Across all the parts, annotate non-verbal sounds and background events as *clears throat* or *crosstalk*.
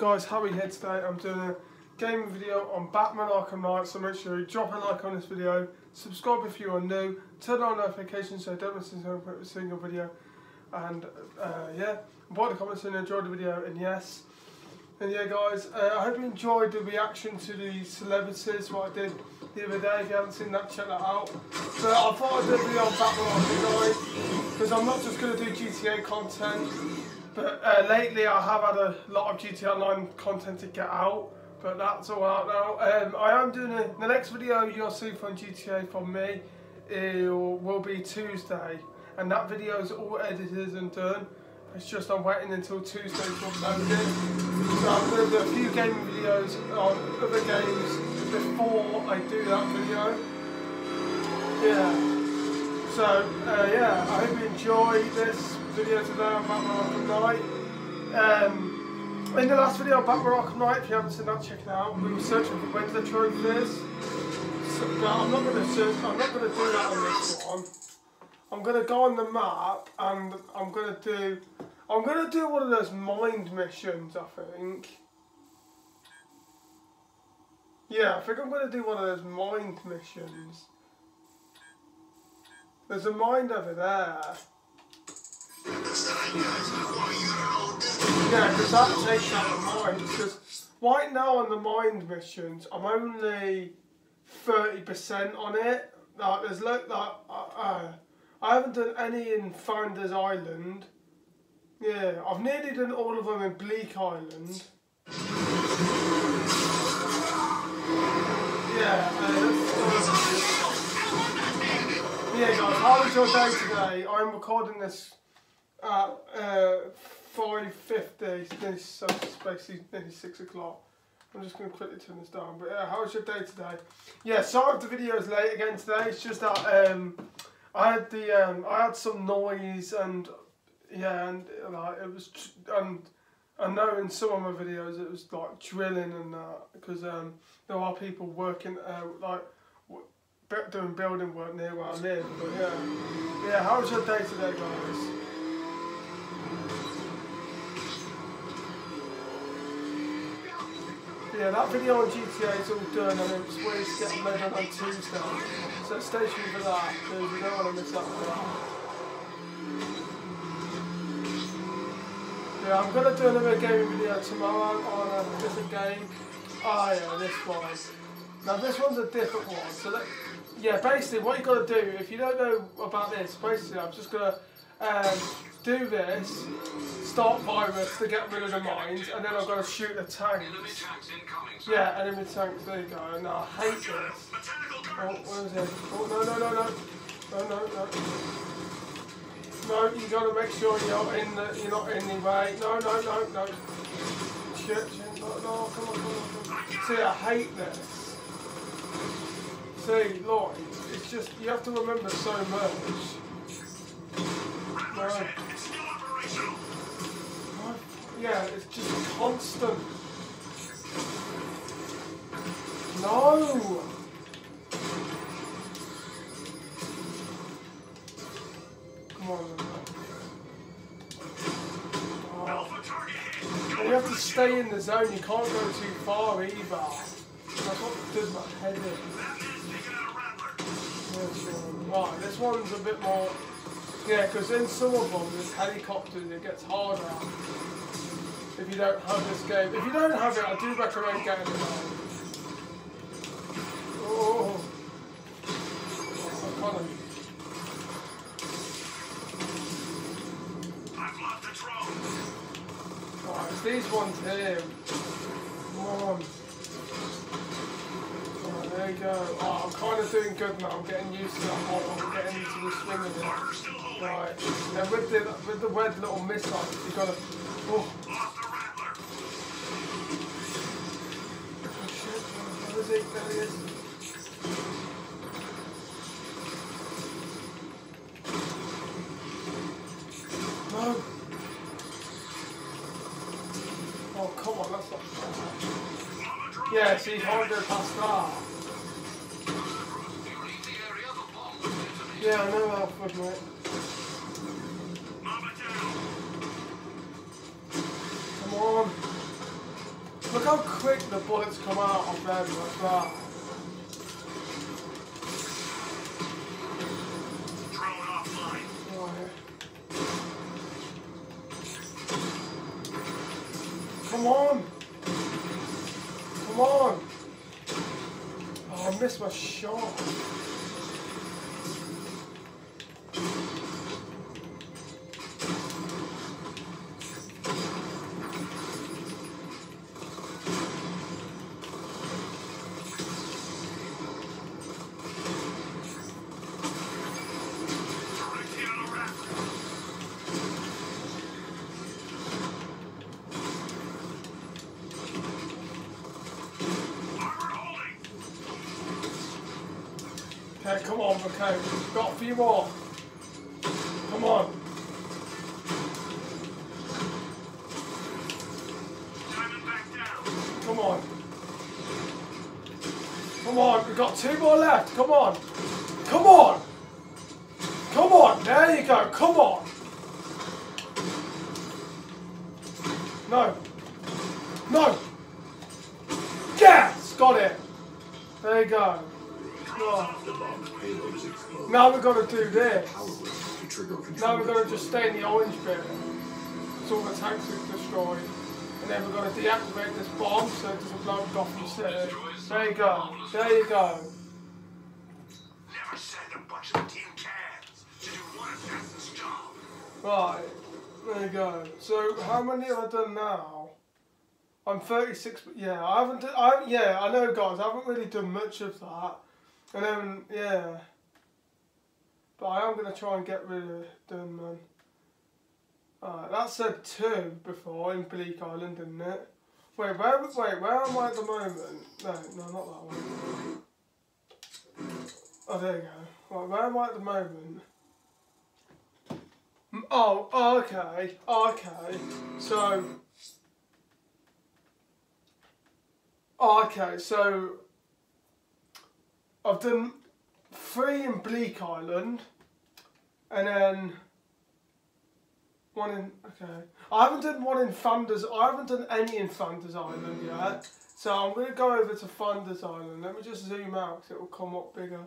guys, Harry here today. I'm doing a gaming video on Batman Arkham Knight, so make sure you drop a like on this video, subscribe if you are new, turn on notifications so you don't miss a single video, and uh, yeah, write the comments and enjoy the video, and yes, and yeah guys, uh, I hope you enjoyed the reaction to the celebrities, what I did the other day, if you haven't seen that, check that out. But I thought I'd do a video on Batman Arkham Knight, because I'm not just going to do GTA content, uh, lately I have had a lot of GTA Online content to get out, but that's all out now. Um, I am doing a, the next video you'll see from GTA from me it will be Tuesday, and that video is all edited and done. It's just I'm waiting until Tuesday to upload it. So I'm going to do a few gaming videos on other games before I do that video. Yeah. So, uh, yeah, I hope you enjoy this video today on Batman Arkham Knight. Um, in the last video on Batman Arkham Knight, if you haven't seen that, check it out. We were searching for Wednesday trophies. So, but I'm not going to search, I'm not going to do that on this one. I'm going to go on the map and I'm going to do, I'm going to do one of those mind missions, I think. Yeah, I think I'm going to do one of those mind missions. There's a mind over there. Yeah, because that takes out the mind. Because right now on the mind missions, I'm only 30% on it. Like, there's like, like uh, uh, I haven't done any in Founders Island. Yeah, I've nearly done all of them in Bleak Island. Yeah, uh, yeah, guys, how was your day today? I'm recording this at uh, 5.50, nearly, so it's basically nearly 6 o'clock. I'm just going to quickly turn this down. But yeah, how was your day today? Yeah, sorry if the video is late again today. It's just that um, I had the um, I had some noise and yeah, and like it was and I know in some of my videos it was like drilling and that because um, there are people working uh, like doing building work near where I live. But yeah, yeah. How was your day today, guys? Yeah, that video on GTA is all done and it's waiting to get uploaded on Tuesday. So stay tuned for that because you don't want to miss out on that. Yeah, I'm going to do another gaming video tomorrow on a different game. Oh, yeah, this one. Now this one's a different one. So let, yeah, basically what you got to do, if you don't know about this, basically I'm just going to um, do this, start virus to get rid of the mines, and then I'm to shoot the tanks. Yeah, enemy tanks, there you go, and I hate this. Oh, where is it? Oh, no, no, no, no. No, no, no. No, you got to make sure you're in the, you're not in the way. No, no, no, no. Shit, shit, no, no, come on, come on, come on. See, I hate this. See, Lloyd, it's just, you have to remember so much. No. Yeah, it's just constant. No! Come on. Oh. You have to stay in the zone, you can't go too far either. That's what does my head in. This one's a bit more... Yeah, because in some of them, this helicopters, it gets harder if you don't have this game. If you don't have it, I do recommend getting it. Oh. oh I Right, it's these ones here. Come on. There you go. Oh, I'm kind of doing good now. I'm getting used to that. I'm getting into the swing of it. Right. And with the with the red little missiles, you gotta. Oh. Oh shit! Where is. No. Oh come on, that's not. Yeah, see, harder to pass that. Yeah, I know how Alfred, mate. Come on. Look how quick the bullets come out of them like that. Come on! Come on! Oh, I missed my shot. Okay, come on, okay. We've got a few more. Come on. Come on. Come on, we've got two more left. Come on. Come on. Come on. There you go. Come on. No. No. Yes! Got it. There you go. Now we're going to do this. Now we're going to just stay in the orange bit. It's all the tanks we've destroyed. And then we're going to deactivate this bomb so it doesn't blow up City. There you go. There you go. Right. There you go. So how many have I done now? I'm 36. Yeah, I haven't. I yeah, I know, guys. I haven't really done much of that. And then yeah. But I am gonna try and get rid of them, man. Alright, that said two before in Bleak Island, didn't it? Wait, where? Wait, where am I at the moment? No, no, not that one. Oh, there you go. Right, where am I at the moment? Oh, okay, okay. So, okay, so I've done three in Bleak Island, and then one in okay. I haven't done one in Founders. I haven't done any in Founders Island yet. So I'm gonna go over to Founders Island. Let me just zoom out, cause it will come up bigger.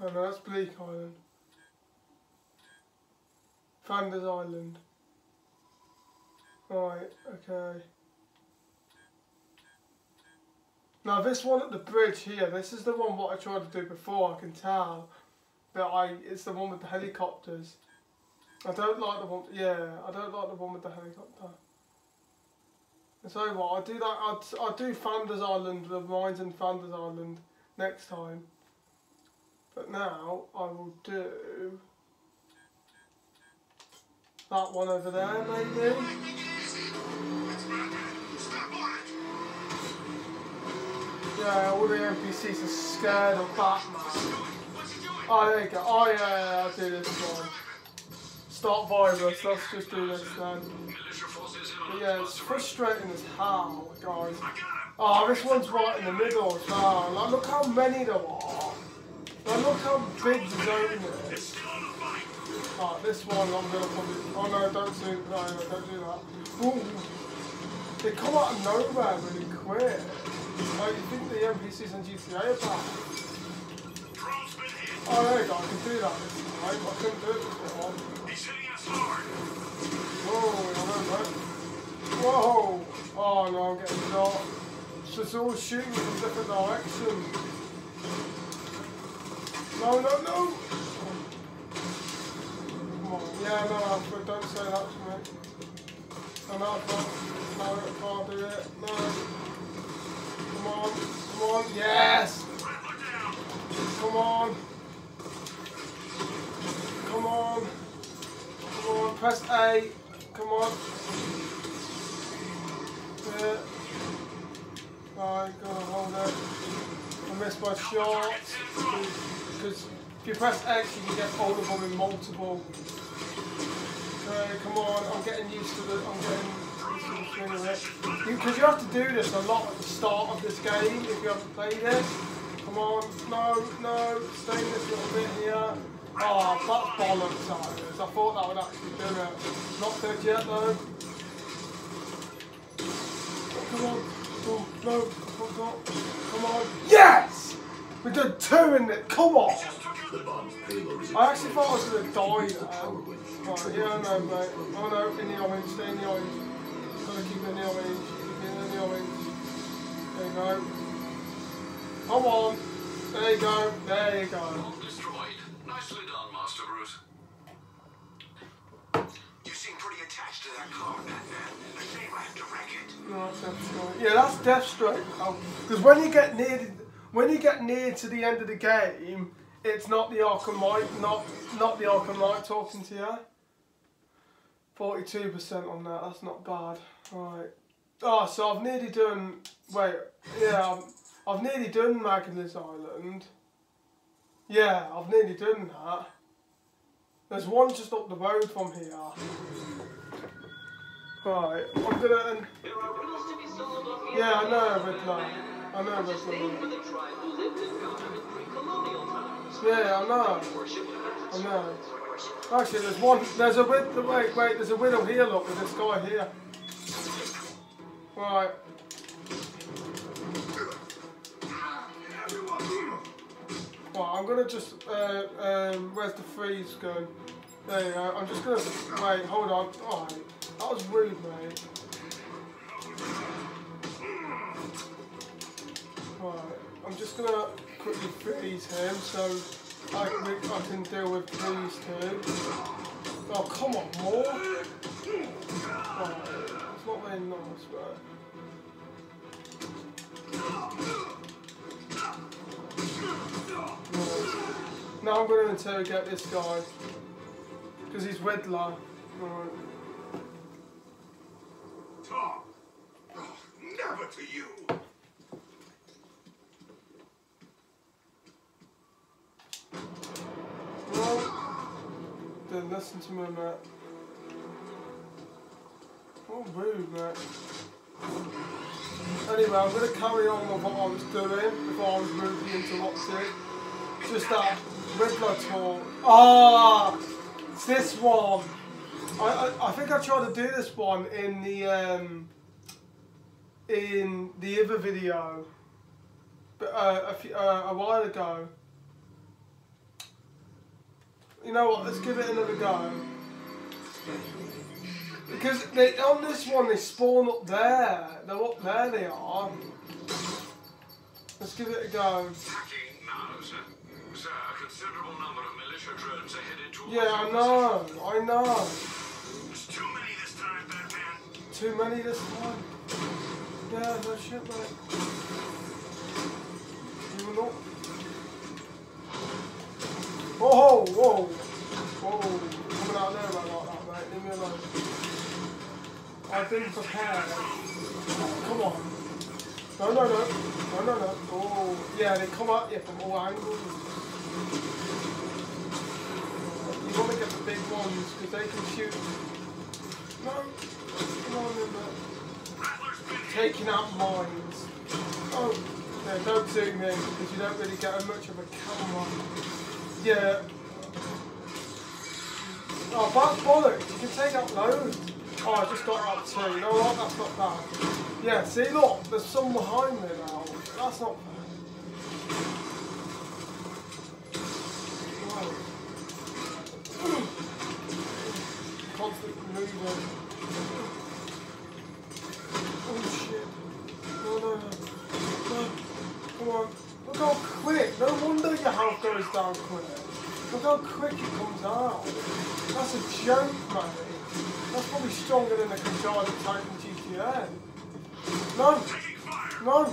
Oh no, that's Bleak Island. Founders Island. Right, okay. Now this one at the bridge here, this is the one what I tried to do before, I can tell. But I it's the one with the helicopters. I don't like the one yeah, I don't like the one with the helicopter. So what, I'll do that I'll, I'll do Founders Island, the mines in Founders Island next time. But now I will do that one over there maybe. Yeah, all the NPCs are scared of Batman. Oh, there you go. Oh, yeah, yeah, I'll do this one. Stop virus, let's just do this then. But yeah, it's frustrating as hell, guys. Oh, this one's right in the middle as well. Like, look how many there are. Like, look how big the zone is. Right, this one I'm gonna probably. Oh no, don't do no, no, don't do that. Ooh. They come out of nowhere really quick. Like, you think the NPCs in GTA are bad? Drone's been hit. Oh, there you go, I can do that this. I couldn't do it before. He's hitting us hard. Whoa, I know. Whoa! Oh no, I'm getting shot. It's just all shooting from different directions. No, no, no! Come on. Yeah, no, Alfred, don't say that to me. No, no, I. No, I can't do it. No. Come on, come on. Yes! Come on. Come on. Come on. Press A. Come on. Uh, yeah. Right, gotta hold it. I missed my shot. Because if you press X, you can get all of them in multiple. Okay, come on. I'm getting used to the. I'm getting used to the swing of it. Because you, have to do this a lot at the start of this game if you haven't played it. Come on. No, no. Stay this little bit here. Ah, oh That's bollocks. I thought that would actually do it. Not dead yet, though. Oh, come on. Oh, no. Come on. Yes! We did two in it. Come on. The bomb's payload is I actually thought I was going to die there. Um, winch. Right, yeah, know, mate. Oh no, in the orange, stay in the orange. Gotta keep it in the orange, keep it the orange. There you go. Come on. There you go, there you go. Bomb destroyed. Nicely done, Master Bruce. You seem pretty attached to that car, Batman. I think I have to wreck it. No, that's Deathstroke. Yeah, that's Deathstroke. Because oh, when you get near, the, when you get near to the end of the game, it's not the Arkham Knight, not not the Arkham Knight talking to you. Forty-two percent on that. That's not bad. Right. Oh, so I've nearly done. Wait. Yeah, I've, I've nearly done Magnus Island. Yeah, I've nearly done that. There's one just up the road from here. Right. I'm gonna. Yeah, I know Batman. Riddler. I know think Riddler. Yeah, I know. I know. Actually, there's one. There's a wid. Wait, wait. There's a widow here. Look, with this guy here. Right. Well, I'm gonna just. Uh, um, where's the freeze gun? There you go. I'm just gonna. Wait. Hold on. Oh, that was rude, mate. Right. I'm just gonna quickly freeze him so I, we- I can deal with these two. Oh, come on, more? Right. Oh, it's not very nice, but. Now I'm going to interrogate this guy. Because he's Riddler. Right. Tom. Oh, never to you. Listen to me, Matt. Oh, rude, Matt. Anyway, I'm going to carry on with what I was doing before I was moving rudely interrupted. Just that Riddler talk. Ah, it's this one. I, I, I think I tried to do this one in the um, in the other video, but uh, a, few, uh, a while ago. You know what? Let's give it another go. Because they, on this one they spawn up there. They're up there. They are. Let's give it a go. Yeah, I know. I know. Too many this time, Batman. Too many this time. Yeah, no shit, mate. You will not. Oh, whoa, whoa, whoa. Coming out there like that, mate. Leave me alone. I've been prepared. Come on. No, no, no. No, no, no. Oh, yeah, they come at you from all angles. You want to get the big ones because they can shoot. No. Come on, hit. Taking out mines. Oh, yeah, don't zoom in because you don't really get much of a camera. Yeah. Oh, that's bollocks. You can take out loads. Oh, I just got out two. You know what? That's not bad. Yeah, see, look, there's some behind me now. That's not bad. *clears throat* Constant moving. Oh shit. No, no, no. No. Come on. Look how quick. No wonder your health goes down quick. Look how quick it comes out. That's a joke, man. That's probably stronger than the Kajada in GTA. No. No. I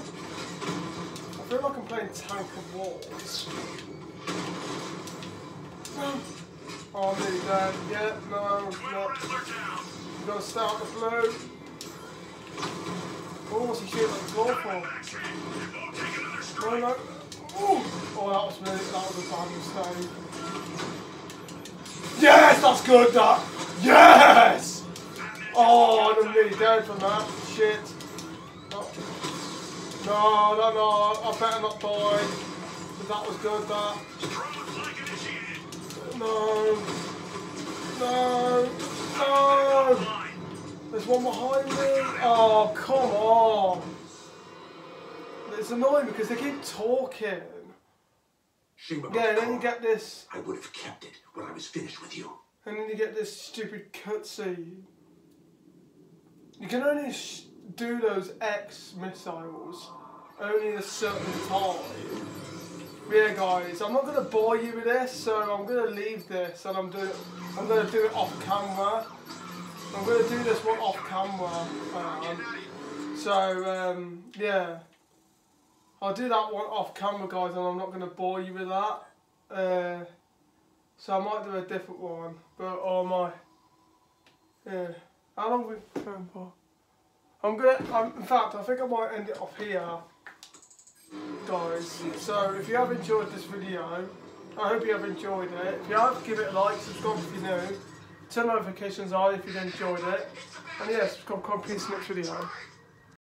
feel like I'm playing Tank of Wars. No. Oh, I'm nearly dead. Yeah, no, Twin no. Rattler down. You gotta start the blue. Oh, what's he shooting at the floor for? No, no. Oh, that was. Yes, that's good, that. Yes! Oh, I'm nearly dead from that. Shit. Oh. No, no, no, I better not die. But that was good, that. No. No. No. There's one behind me. Oh, come on. It's annoying because they keep talking. Shimabara Yeah, and then you get this, I would have kept it when I was finished with you. and then you get this stupid cutscene. You can only sh- do those X missiles only a certain time. Yeah, guys, I'm not gonna bore you with this, so I'm gonna leave this, and I'm doing, I'm gonna do it off camera. I'm gonna do this one off camera. Um, so um, yeah, I'll do that one off camera, guys, and I'm not gonna bore you with that. Uh, so I might do a different one, but or my yeah. How long we for? I'm gonna. Um, in fact, I think I might end it off here, guys. So if you have enjoyed this video, I hope you have enjoyed it. If you have, give it a like, subscribe if you're new, turn notifications on if you've enjoyed it, and yeah, subscribe. Come peace next video.